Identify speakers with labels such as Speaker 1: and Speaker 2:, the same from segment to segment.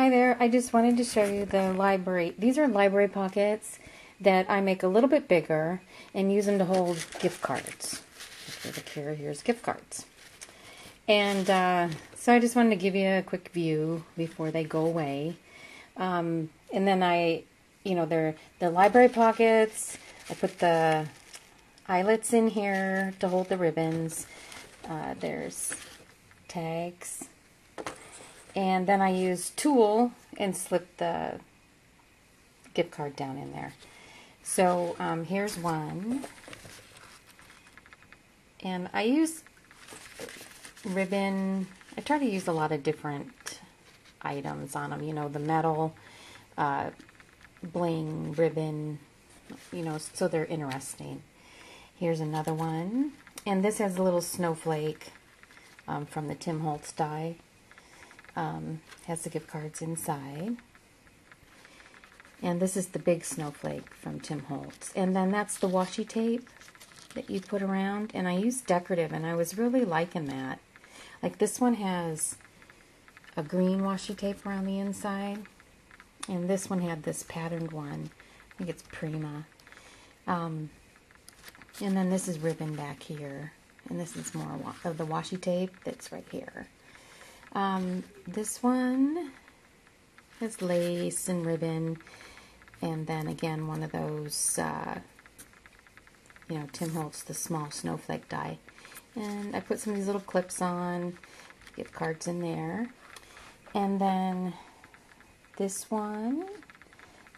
Speaker 1: Hi there. I just wanted to show you the library. These are library pockets that I make a little bit bigger and use them to hold gift cards. Here, here's gift cards. And uh, so I just wanted to give you a quick view before they go away. Um, and then I, you know, they're the library pockets. I put the eyelets in here to hold the ribbons. Uh, there's tags and then I use tulle and slip the gift card down in there. So um, here's one. And I use ribbon. I try to use a lot of different items on them. You know, the metal, uh, bling, ribbon, you know, so they're interesting. Here's another one. And this has a little snowflake um, from the Tim Holtz die. Um, has the gift cards inside. And this is the big snowflake from Tim Holtz. And then that's the washi tape that you put around. And I used decorative, and I was really liking that. Like this one has a green washi tape around the inside. And this one had this patterned one. I think it's Prima. Um, and then this is ribbon back here. And this is more of the washi tape that's right here. Um, this one has lace and ribbon, and then again one of those, uh, you know, Tim Holtz, the small snowflake die. And I put some of these little clips on, gift cards in there. And then this one,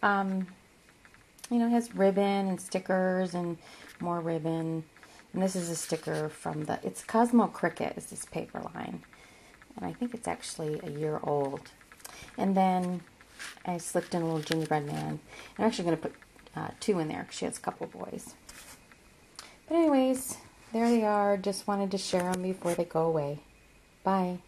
Speaker 1: um, you know, has ribbon and stickers and more ribbon. And this is a sticker from the, it's Cosmo Cricket is this paper line and I think it's actually a year old. And then I slipped in a little gingerbread man. I'm actually going to put uh, two in there because she has a couple boys. But anyways, there they are. Just wanted to share them before they go away. Bye.